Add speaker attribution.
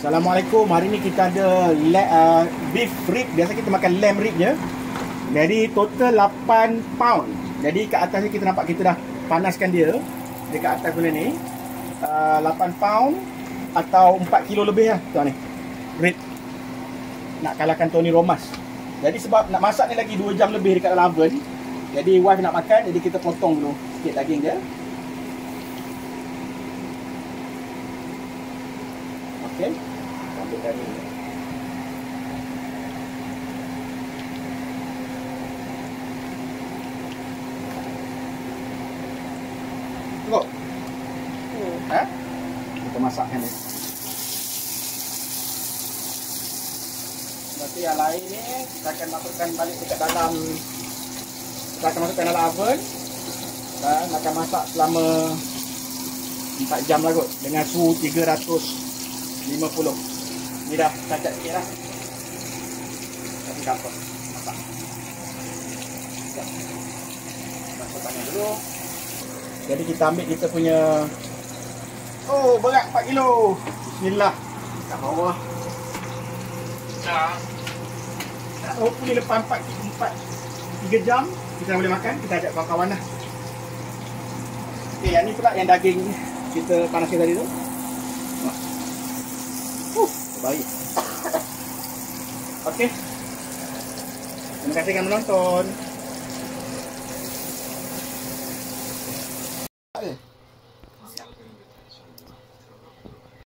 Speaker 1: Assalamualaikum. Hari ni kita ada le, uh, beef rib. Biasa kita makan lamb rib je. Jadi total 8 pound. Jadi kat atas ni kita nampak kita dah panaskan dia. Dekat atas benda ni. Uh, 8 pound atau 4 kilo lebih lah tuan ni. Rib. Nak kalahkan Tony Romas. Jadi sebab nak masak ni lagi 2 jam lebih dekat dalam oven. Jadi wife nak makan jadi kita potong dulu sikit daging dia. Okey. Ambil. Tengok.
Speaker 2: Hmm.
Speaker 1: Ha? Kita masakkan dia. Nanti yang lain ni kita akan masukkan balik dekat dalam kita akan masukkan dalam oven dan akan masak selama 4 jam lah kot dengan suhu 350 ni dah cacat sikit lah. Tapi tak apa. Sekejap. masuk tangan dulu. Jadi kita ambil kita punya oh berat 4 kilo. Bismillah. Kat bawah. Dah. Dah hopefully lepas 4 4 3 jam kita boleh makan kita ajak kawan-kawan lah. Okay, yang ni pula yang daging kita panaskan tadi tu baik. Okey. Terima kasih kerana menonton. Ade.